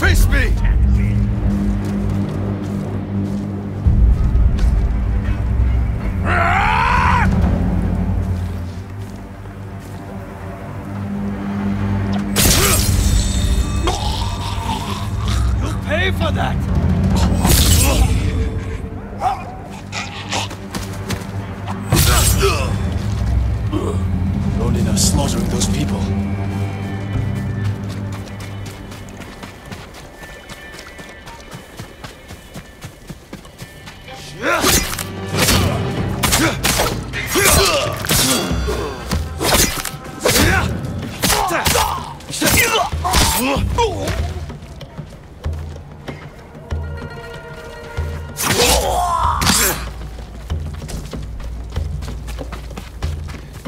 Face me! You'll pay for that!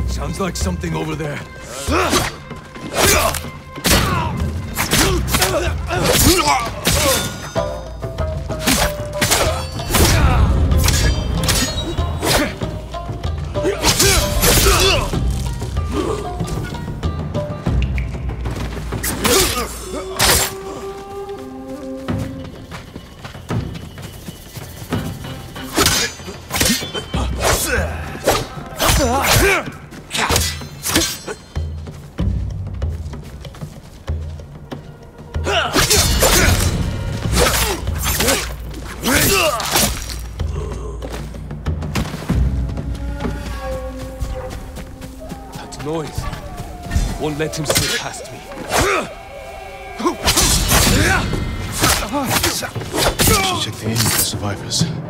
Sounds like something over there. That noise won't let him slip past me. Check the inn for survivors.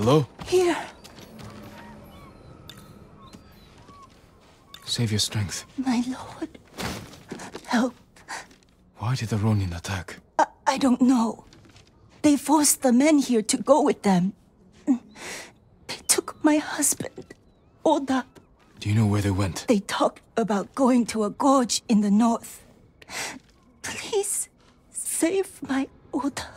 Hello? Here. Save your strength. My lord. Help. Why did the Ronin attack? I, I don't know. They forced the men here to go with them. They took my husband, Oda. Do you know where they went? They talked about going to a gorge in the north. Please save my Oda.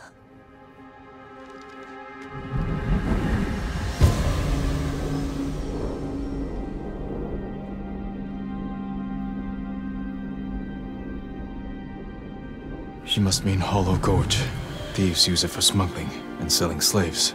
She must mean Hollow Gorge. Thieves use it for smuggling and selling slaves.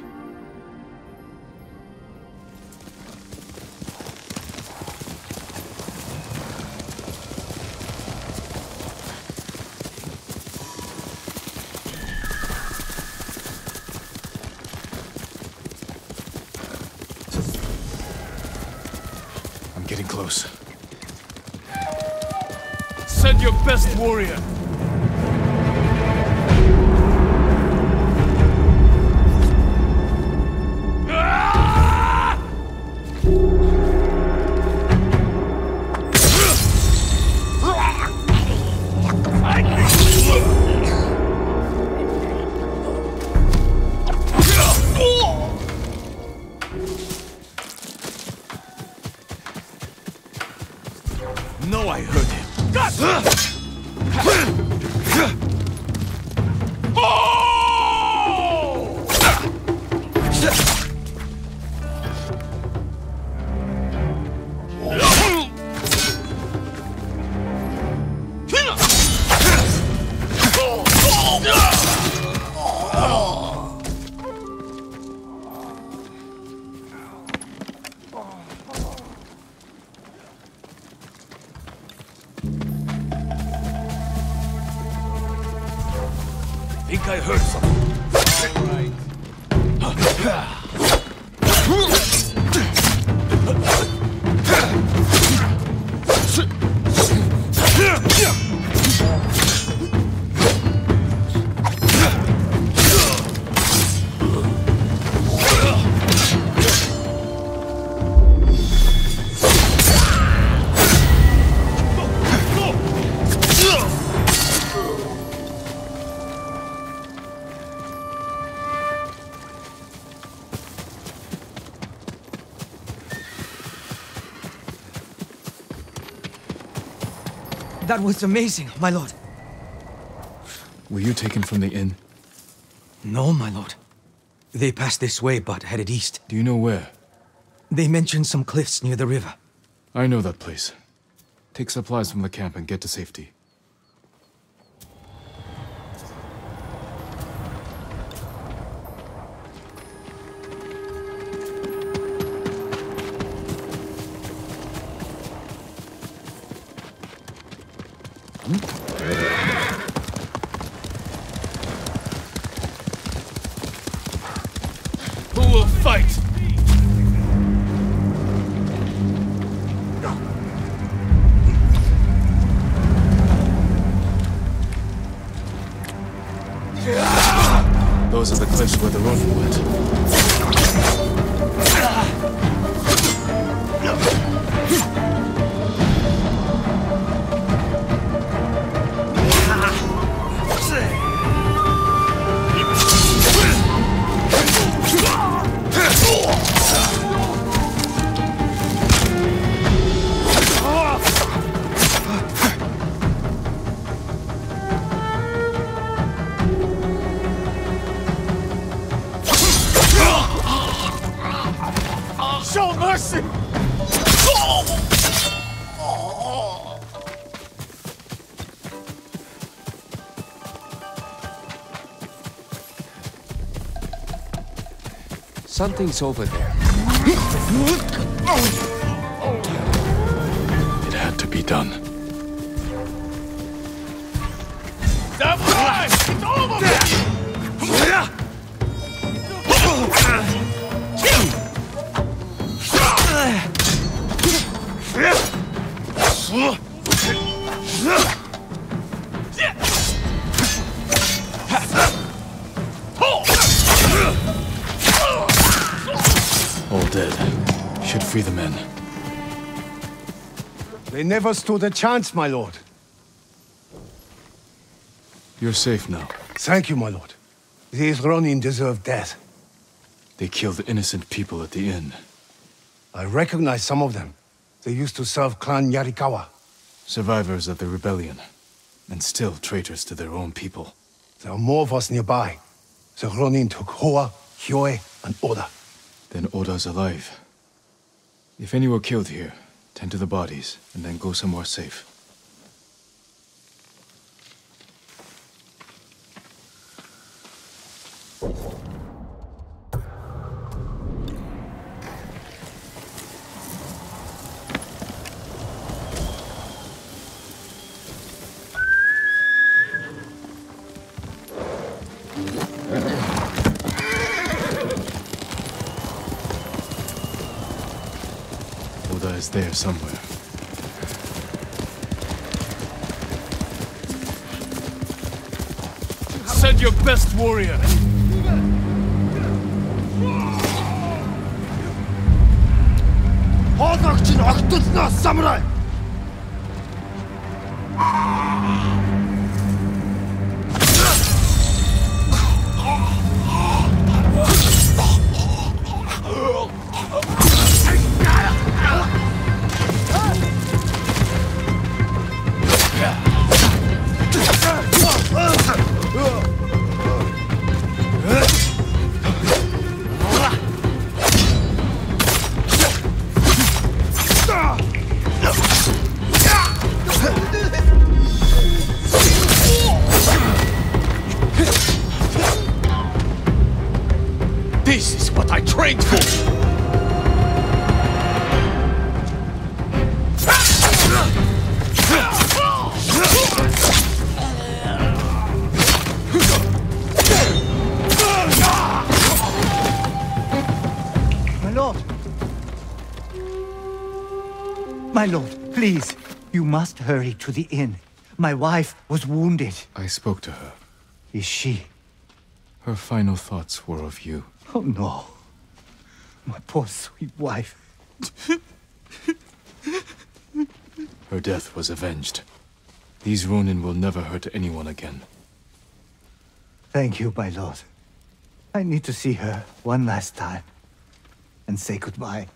I'm getting close. Send your best warrior! No, I heard him. Think I heard something. All right. That was amazing, my lord. Were you taken from the inn? No, my lord. They passed this way but headed east. Do you know where? They mentioned some cliffs near the river. I know that place. Take supplies from the camp and get to safety. Are the cliffs where the Ronin went. Show mercy! Something's over there. It had to be done. Samurai! All dead. Should free the men. They never stood a chance, my lord. You're safe now. Thank you, my lord. These Ronin deserve death. They killed innocent people at the inn. I recognize some of them. They used to serve Clan Yarikawa. Survivors of the rebellion. And still traitors to their own people. There are more of us nearby. The Ronin took Hoa, Hyoe, and Oda. Then Oda's alive. If any were killed here, tend to the bodies, and then go somewhere safe. Oda is there somewhere. Send your best warrior! Хоолойч нь огтлноос самурай! This is what I trained for! My lord! My lord, please, you must hurry to the inn. My wife was wounded. I spoke to her. Is she? Her final thoughts were of you. Oh no. My poor sweet wife. Her death was avenged. These Ronin will never hurt anyone again. Thank you, my lord. I need to see her one last time and say goodbye.